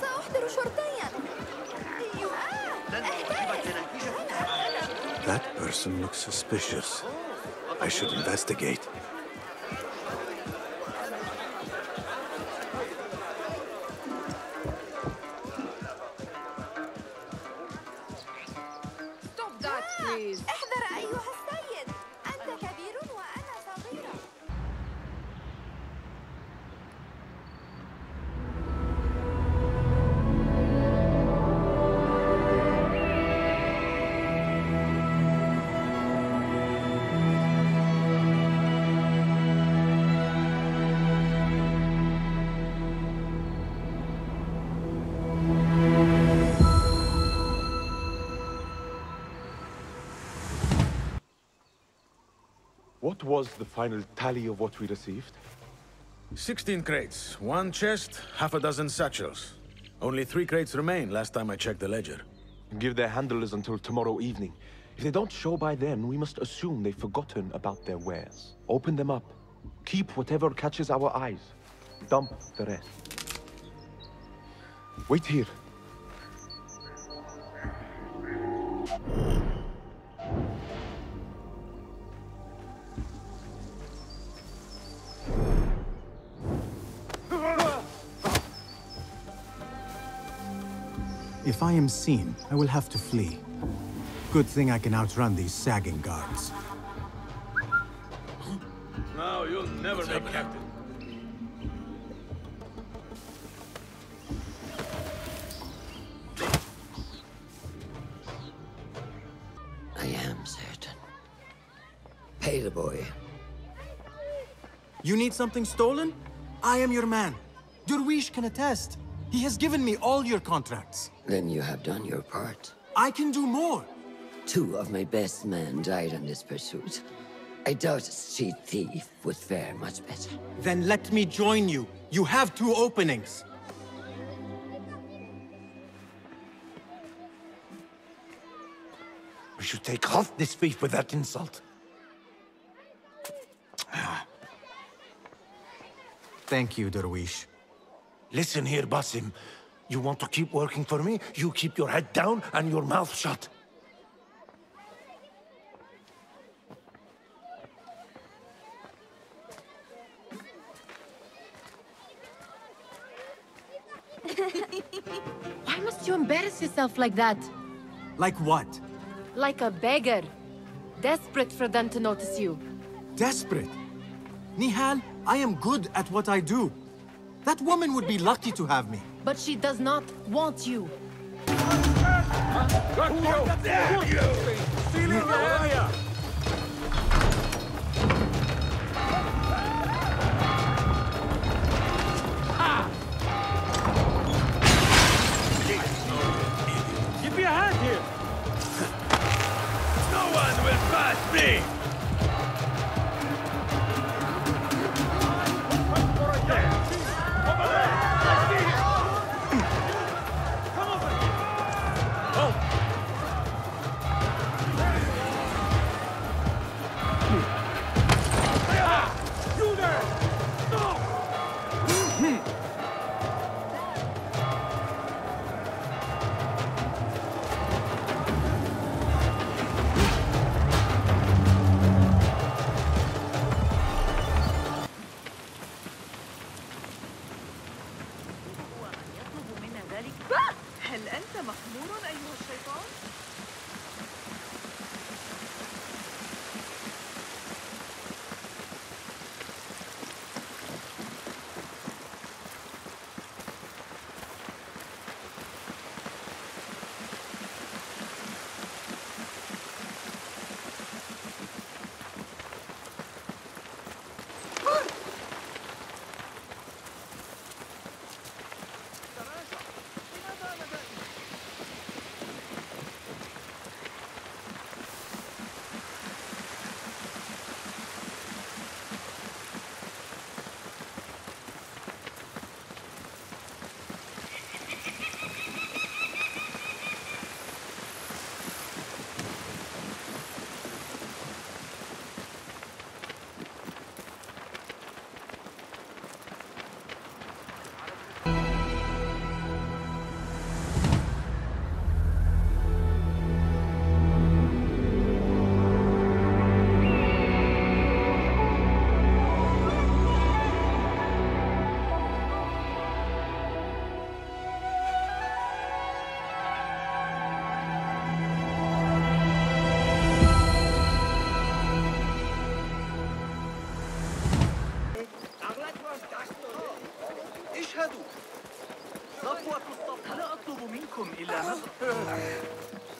سأحضر شرطيا أيوة احترس That person looks suspicious. I should investigate. What was the final tally of what we received? 16 crates, one chest, half a dozen satchels. Only three crates remain last time I checked the ledger. Give their handlers until tomorrow evening. If they don't show by then, we must assume they've forgotten about their wares. Open them up. Keep whatever catches our eyes. Dump the rest. Wait here. If I am seen, I will have to flee. Good thing I can outrun these sagging guards. No, you'll never make captain. I am certain. Pay the boy. You need something stolen? I am your man. Durwish can attest. He has given me all your contracts. Then you have done your part. I can do more. Two of my best men died in this pursuit. I doubt a street thief would fare much better. Then let me join you. You have two openings. We should take off this thief with that insult. Thank you, Durwish. Listen here, Basim. You want to keep working for me? You keep your head down and your mouth shut. Why must you embarrass yourself like that? Like what? Like a beggar. Desperate for them to notice you. Desperate. Nehal, I am good at what I do. That woman would be lucky to have me. But she does not want you. Stealing the area. Give me a hand here! no one will pass me! أنت مخمور أيها الشيطان؟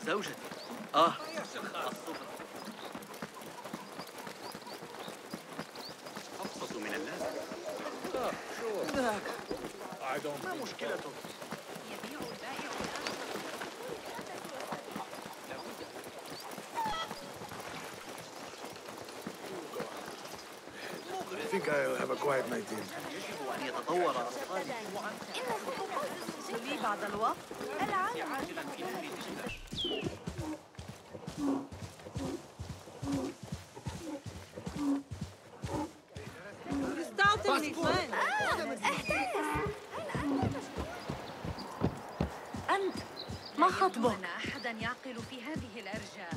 زوجتي. الصبر أبسط من اللازم ذاك ما مشكلته I think I'll have a quiet night in. يجب أن يتطور أطفالي. لي بعد الوقت. العالم عاجلا في نهر استعطي أنت ما خطبك؟ أنا أحدا يعقل في هذه الأرجاء.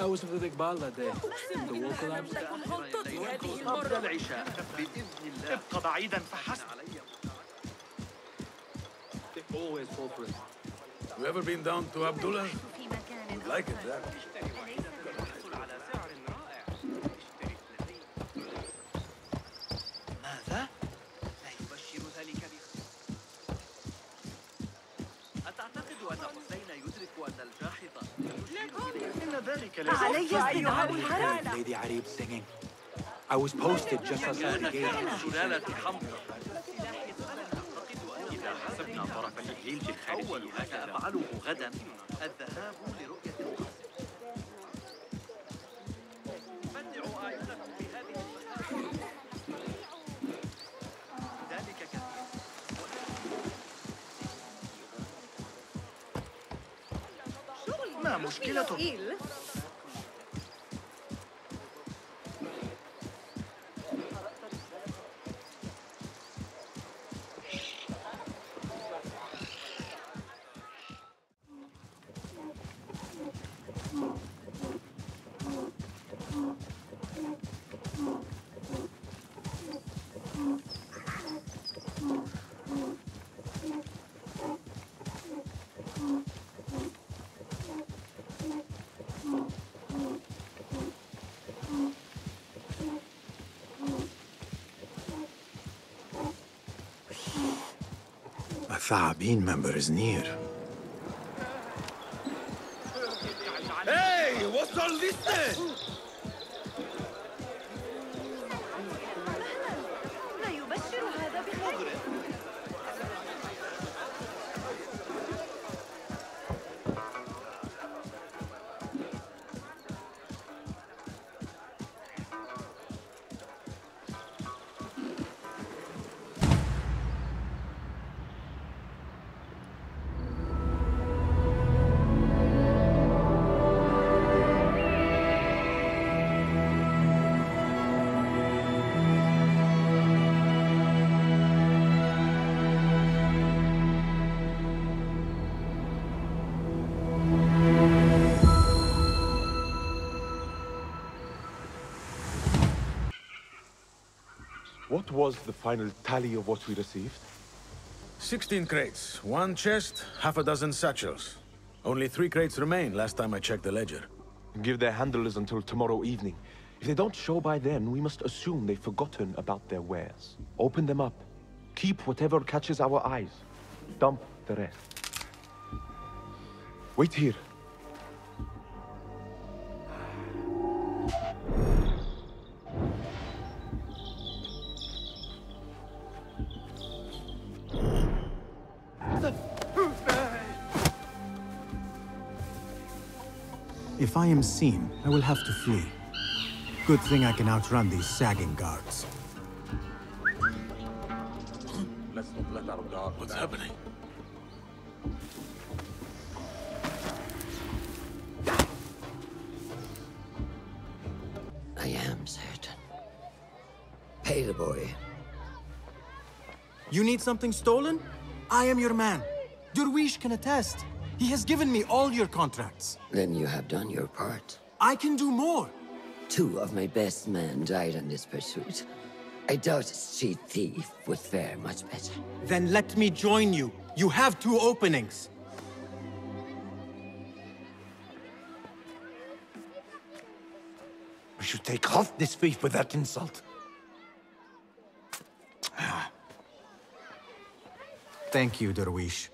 أوزمدك بالله ده لم تكن غلطتي هذه المرة. قبل العشاء بإذن الله. ابقى بعيدا فحسب. Always hopeless. You ever been down to Abdullah? You'd like it there. Lady Arib singing. I was posted just outside the gate. حسبنا طرف الجلد الخارجي أول ما سأفعله غدا الذهاب لرؤية القصر بدعوا أعينكم بهذه المخاوف ذلك كثير ما مشكلته؟ Thaabin member is near. Hey, what's all this then? What was the final tally of what we received? 16 crates, one chest, half a dozen satchels. Only three crates remain last time I checked the ledger. Give their handlers until tomorrow evening. If they don't show by then, we must assume they've forgotten about their wares. Open them up. Keep whatever catches our eyes. Dump the rest. Wait here. If I am seen, I will have to flee. Good thing I can outrun these sagging guards. Let's not let our guard. What's happening? I am certain. Pay the boy. You need something stolen? I am your man. Durwish can attest. He has given me all your contracts. Then you have done your part. I can do more. Two of my best men died in this pursuit. I doubt a street thief would fare much better. Then let me join you. You have two openings. We should take off this thief with that insult. Ah. Thank you, Darwish.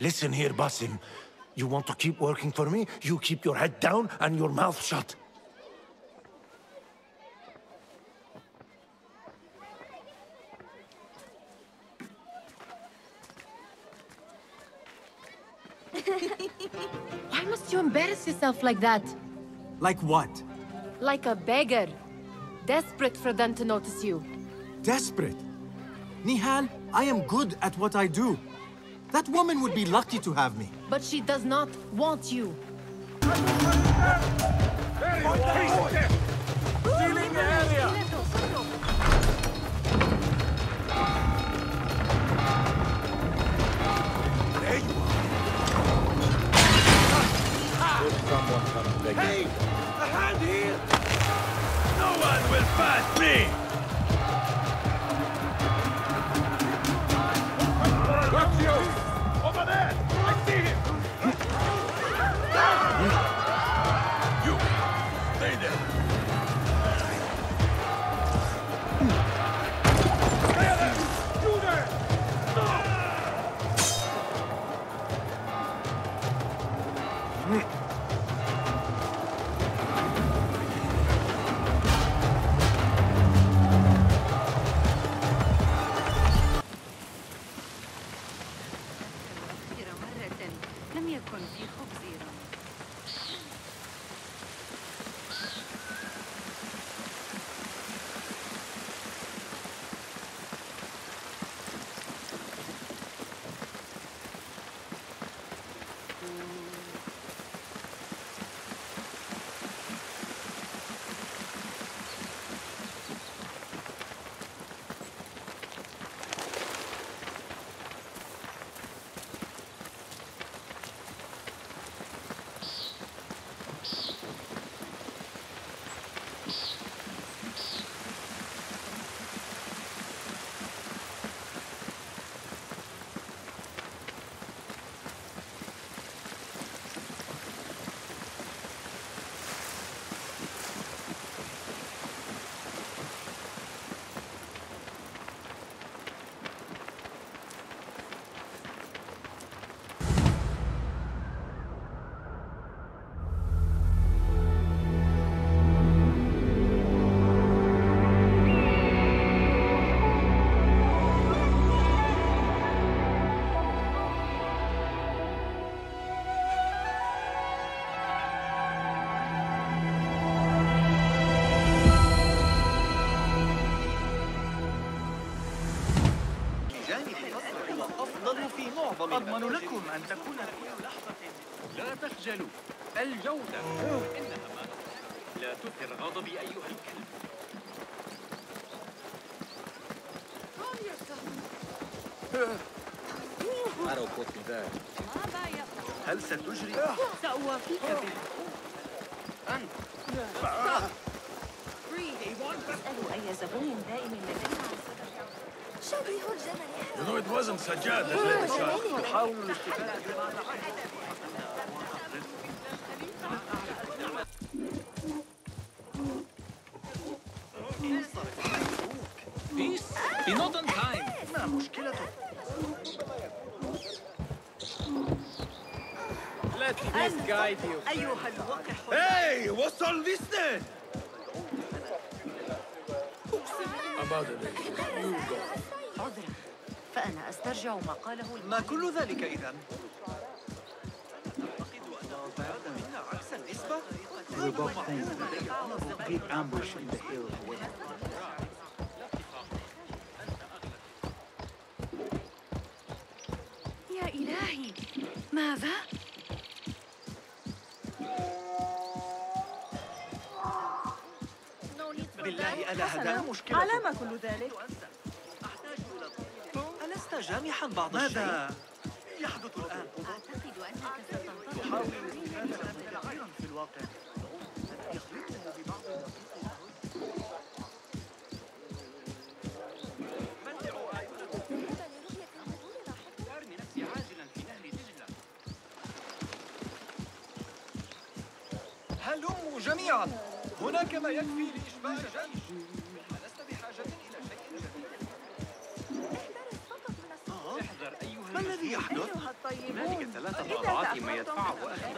Listen here, Basim. You want to keep working for me? You keep your head down and your mouth shut. Why must you embarrass yourself like that? Like what? Like a beggar. Desperate for them to notice you. Desperate? Nehal, I am good at what I do. That woman would be lucky to have me. But she does not want you. Hey! A hand here! No one will pass me! You! Stay there! تخجلوا الجودة. إنها ما لا تثر غضبي أيها الكلب. هل ستجري؟ سأوافيك به أنت. اسألوا أي زبون دائم لدينا عن شبيه الجمل it wasn't Sajjad that led the charge. ما مشكلته؟ Let peace guide you. أيها الوقح Hey, what's all this then? About it, you go. عذرا فأنا أسترجع ما قاله ما كل ذلك إذا؟ أعتقد أن أراد منا عكس النسبة؟ Deep ambush in the hills. يا إلهي ماذا؟ بالله ألا هذا مشكلة؟ على ما كل ذلك؟ ألست جامحا بعض الشيء؟ ماذا يحدث الآن؟ أعتقد أنك ستنتظر تحاول في الواقع هناك ما يكفي لإشباع الجيش لست بحاجة إلى شيء جديد؟ احذر أيها ما الذي يحدث؟ هنالك ثلاثة أضعاف ما يدفعه فقد أخي